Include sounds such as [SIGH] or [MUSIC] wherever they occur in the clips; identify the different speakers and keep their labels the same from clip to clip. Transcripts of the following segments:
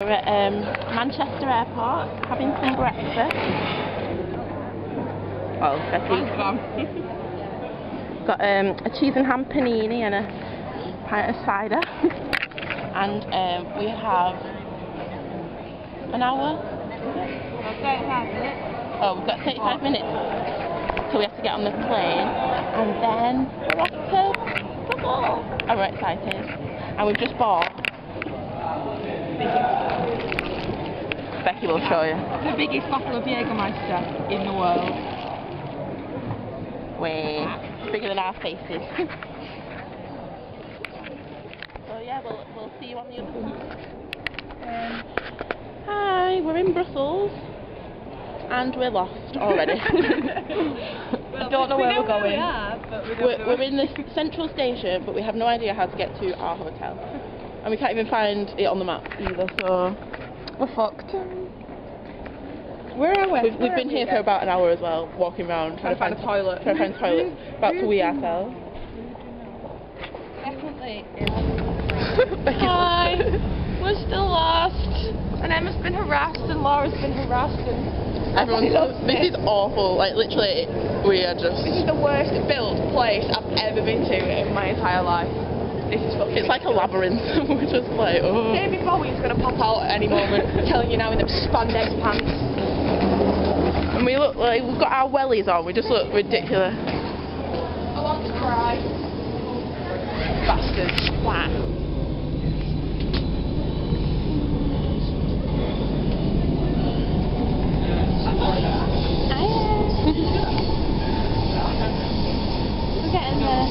Speaker 1: We're at um, Manchester Airport having some breakfast. Well, [LAUGHS] Becky got um, a cheese and ham panini and a pint of cider. [LAUGHS] and um, we have an hour. Oh, we've got 35 minutes. So we have to get on the plane and then we're off to football. I'm very excited. And we've just bought Becky will show you.
Speaker 2: The biggest bottle of Jägermeister in the world.
Speaker 1: Way bigger than our faces. [LAUGHS] so yeah, we'll we'll see you on the other side. Um, hi, we're in Brussels and we're lost already. [LAUGHS]
Speaker 2: I
Speaker 1: don't know where we're going.
Speaker 2: we are, but we don't
Speaker 1: we're,
Speaker 2: know
Speaker 1: we're in the central station, but we have no idea how to get to our hotel, and we can't even find it on the map either. So we're fucked.
Speaker 2: Where are we?
Speaker 1: We've, we've been here for about an hour as well, walking around trying to find
Speaker 2: a toilet.
Speaker 1: Trying to find a toilet. About to wee ourselves.
Speaker 2: Definitely. Hi.
Speaker 1: lost. [LAUGHS]
Speaker 2: We're still lost. And Emma's been harassed and Laura's been harassed and
Speaker 1: Everyone's,
Speaker 2: loves
Speaker 1: this
Speaker 2: it.
Speaker 1: is awful. Like literally, we are just.
Speaker 2: this is the worst built place I've ever been to in my entire life. This is fucking
Speaker 1: It's like a labyrinth. [LAUGHS] We're just like, oh.
Speaker 2: David Bowie's gonna pop out at any moment, [LAUGHS] telling you now in them spandex pants.
Speaker 1: And we look like we've got our wellies on. We just look ridiculous.
Speaker 2: I want to cry.
Speaker 1: Bastards. Wow. [LAUGHS]
Speaker 2: We're getting there.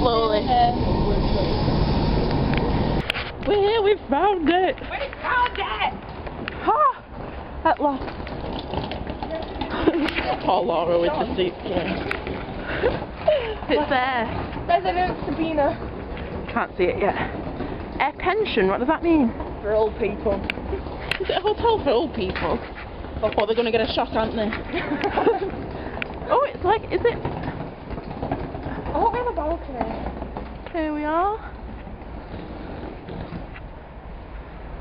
Speaker 1: Slowly. Um, We're here. We found it.
Speaker 2: We found it!
Speaker 1: Ah, ha! At last. Poor Laura with the suitcase. [LAUGHS] it's there.
Speaker 2: There's a Resident Sabina.
Speaker 1: Can't see it yet. Air pension, what does that mean?
Speaker 2: For old people.
Speaker 1: Is it a hotel for old people? Or they're going to get a shock, aren't they? [LAUGHS] oh, it's like, is it?
Speaker 2: I hope we have a balcony.
Speaker 1: Here we are.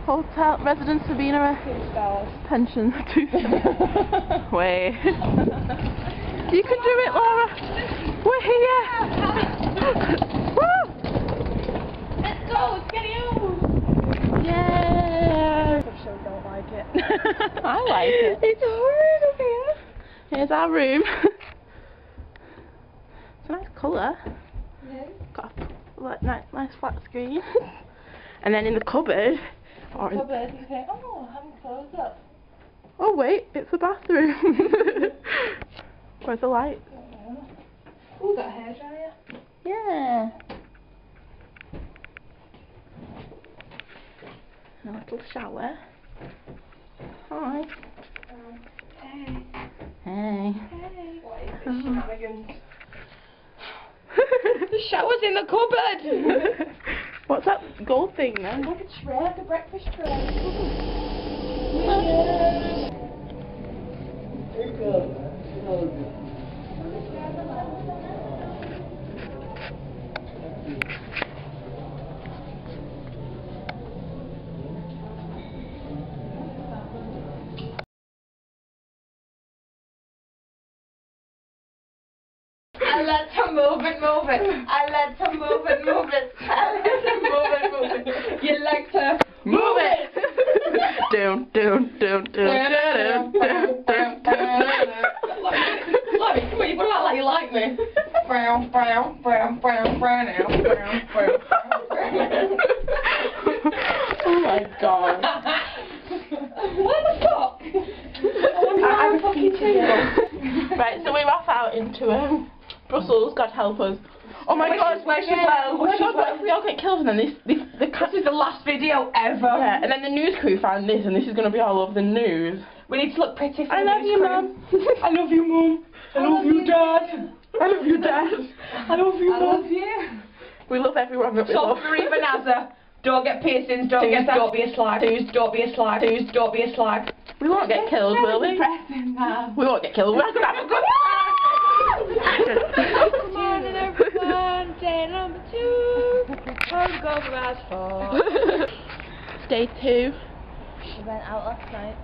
Speaker 1: Hotel, Residence Sabina
Speaker 2: Two stars.
Speaker 1: Pension. [LAUGHS] Two Way. You can do it, Laura. We're here. Woo!
Speaker 2: Let's go, let's get you!
Speaker 1: Yeah.
Speaker 2: I sure don't like it. [LAUGHS]
Speaker 1: I like it.
Speaker 2: It's horrid up here.
Speaker 1: Here's our room. It's a nice colour.
Speaker 2: Yeah.
Speaker 1: Got a like, nice, nice flat screen. [LAUGHS] and then in the cupboard, or in,
Speaker 2: Cupboard, you say, oh, I haven't closed up.
Speaker 1: oh wait, it's the bathroom. [LAUGHS] Where's the light?
Speaker 2: Oh, got a hairdryer.
Speaker 1: Yeah. A little shower. Hi.
Speaker 2: Um, hey.
Speaker 1: Hey.
Speaker 2: Hey. What is uh-huh
Speaker 1: Oh.
Speaker 2: this shenanigans? The shower's in the cupboard! [LAUGHS]
Speaker 1: What's that gold thing then?
Speaker 2: like a tray, like a breakfast tray. I let her move it, move it. I let her move it, move it. I let her move it, move it. You like to
Speaker 1: Move it! [LAUGHS] down, down, down, down, down, down, down, down.
Speaker 2: Look, come on, you put it out like you like me. Brown, brown, brown, brown, brown, now. Brown, brown, brown,
Speaker 1: oh my god.
Speaker 2: What the fuck?
Speaker 1: I, I fucking too. right, so we're off out into um, Brussels, God help us. Oh my
Speaker 2: Wish
Speaker 1: god,
Speaker 2: us
Speaker 1: yeah.
Speaker 2: well,
Speaker 1: Oh my god, what if we all get killed and then this, this, the
Speaker 2: This is the last video ever.
Speaker 1: yeah, and then the news crew found this and this is going to be all over the news.
Speaker 2: We need to look pretty for
Speaker 1: I
Speaker 2: the
Speaker 1: love
Speaker 2: news
Speaker 1: you. Mum. [LAUGHS]
Speaker 2: I love you, mum. I love you, dad.
Speaker 1: I love you, Dad.
Speaker 2: I love you,
Speaker 1: I love
Speaker 2: you.
Speaker 1: We love everyone that we
Speaker 2: So
Speaker 1: love.
Speaker 2: Marie don't get piercings, don't
Speaker 1: Who's
Speaker 2: get
Speaker 1: that?
Speaker 2: don't be a slag. Who's don't be a slag. Who's don't be a slag.
Speaker 1: We won't get killed, will we? We won't get killed. We're gonna have a good
Speaker 2: Good morning, everyone. Day number two. Home go for us four.
Speaker 1: Day two.
Speaker 2: We went out last night.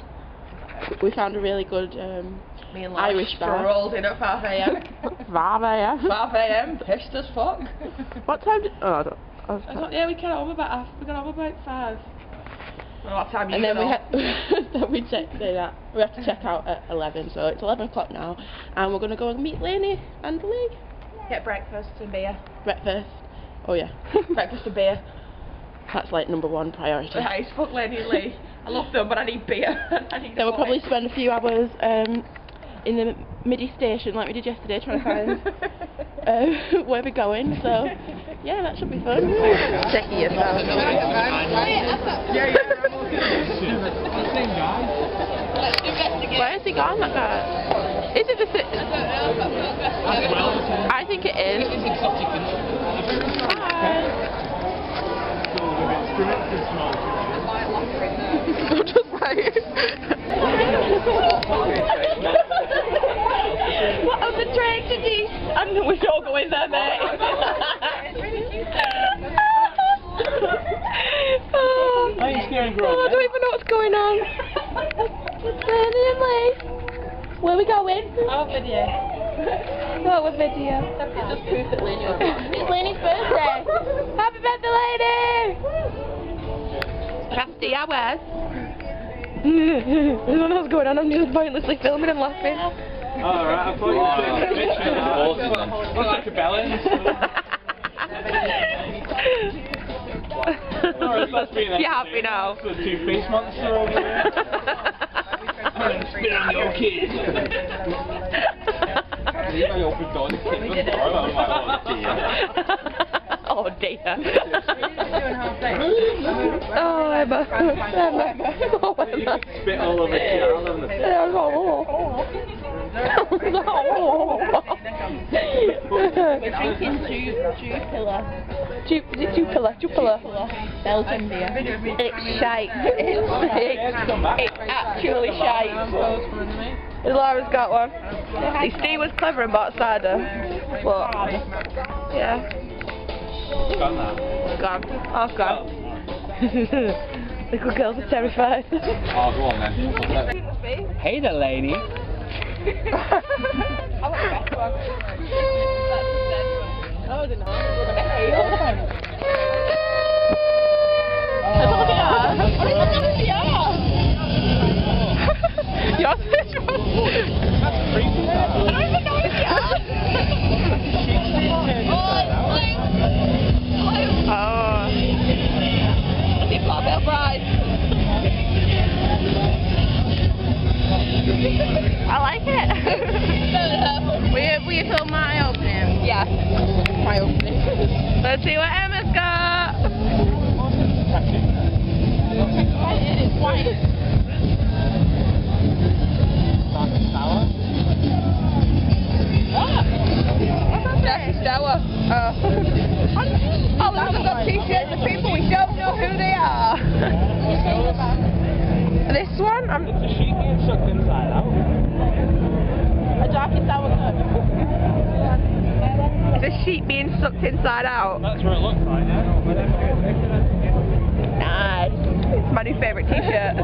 Speaker 1: We found a really good um,
Speaker 3: Me and
Speaker 1: Irish bar.
Speaker 3: rolled in at 5 a.m.
Speaker 1: Vava, yeah.
Speaker 3: 5 a.m. Pissed as fuck.
Speaker 1: What time did... Oh, I don't... I was-
Speaker 3: I thought, yeah, we got home about half. We got home about five. Well, what time you
Speaker 1: and then we
Speaker 3: got
Speaker 1: had [LAUGHS] then we checked that we have to check out at eleven, so it's eleven o'clock now, and we're gonna go and meet Lainey and Lee.
Speaker 3: Get breakfast and beer.
Speaker 1: Breakfast. Oh yeah. [LAUGHS]
Speaker 3: breakfast and beer.
Speaker 1: That's like number one priority.
Speaker 3: That is fuck Lenny and Lee. I love them, but I need beer. [LAUGHS] I need
Speaker 1: Then we'll probably spend a few hours um, in the midi station like we did yesterday, trying to find uh, where we're going. So yeah, that should be fun. Checky yourself. Where has he gone, that guy? Is it the si- I think it is. Hi. Just like... what of the tragedy? And we all go in there, mate. oh,
Speaker 4: I ain't scared,
Speaker 1: oh, I don't even know what's going on. Lenny. Where are we going?
Speaker 3: Our video. [LAUGHS]
Speaker 1: What with video?
Speaker 3: Just poof at Lenny. [LAUGHS]
Speaker 1: It's Lainey's birthday. Happy birthday, Lainey! Past hours. [LAUGHS] I don't know what's going on. I'm just pointlessly filming and laughing.
Speaker 4: Alright, I thought you were taking a picture. Looks like a balance. Alright, let's be
Speaker 1: You happy now?
Speaker 4: The two-face monster over there. Spit on your kid. I opened door, the kid was born. I'm like, oh dear.
Speaker 1: oh dear. oh, Emma. Emma. Oh, Emma.
Speaker 4: Spit all over Carl and the
Speaker 1: Yeah, oh. We're drinking Jupiler. Ju is it Jupiler? Jupiler. Belgian beer. It's shite. It's, it's, it's actually shite. Laura's got one. See, Steve was clever and bought cider. But, yeah,
Speaker 4: Got that.
Speaker 1: gone. Oh, gone. [LAUGHS] Little girls are terrified.
Speaker 4: Oh, go on then. [LAUGHS] Hey there, lady. [LAUGHS]
Speaker 1: Yeah. My opening. Let's see what Emma's got. It's white. Jackie Stower. Oh. oh, look, I've got t-shirts of people we don't know who they are. [LAUGHS] this one? I'm...
Speaker 4: It's a sheep being sucked inside out.
Speaker 1: A Jackie Stower
Speaker 2: It's a inside out.
Speaker 4: That's what it looks like, yeah.
Speaker 2: Nice. It's my new favourite t-shirt.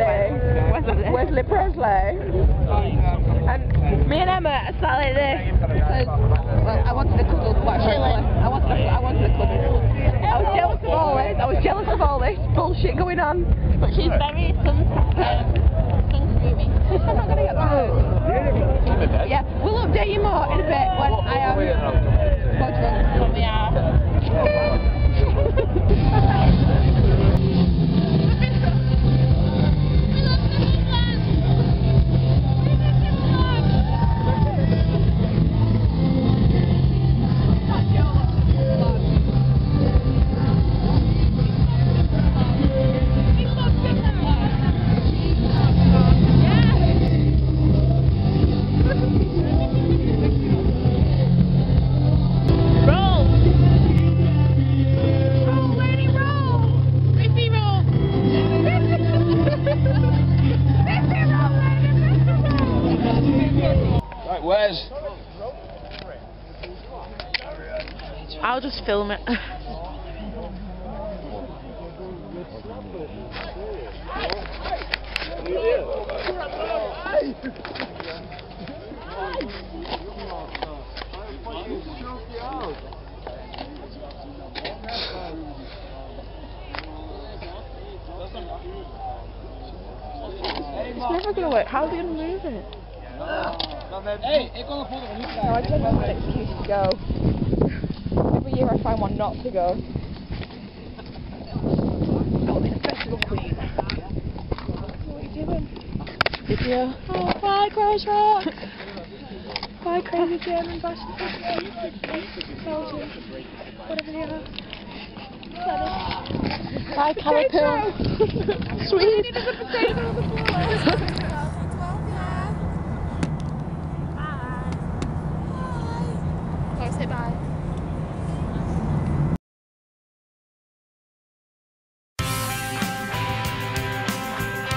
Speaker 2: Presley. Wesley.
Speaker 1: Wesley
Speaker 2: Presley. And me and Emma sat like this. Well, I wanted a cuddle quite frankly. I wanted a, I wanted cuddle. I was jealous of all this. I was jealous of all this bullshit going on.
Speaker 1: But she's very sun um, sun [LAUGHS]
Speaker 2: I'm not gonna get that. Oh. Yeah, we'll update you more in a bit when I.
Speaker 1: film it. [LAUGHS] it's never going to work. How are they going to move it?
Speaker 4: Hey,
Speaker 2: no, oh, I don't have an excuse to go see I find one not to go.
Speaker 1: Yeah.
Speaker 2: Oh, bye, Crash Rock. bye, crazy German. Whatever they are.
Speaker 1: Bye, Calico.
Speaker 2: Sweet. [LAUGHS]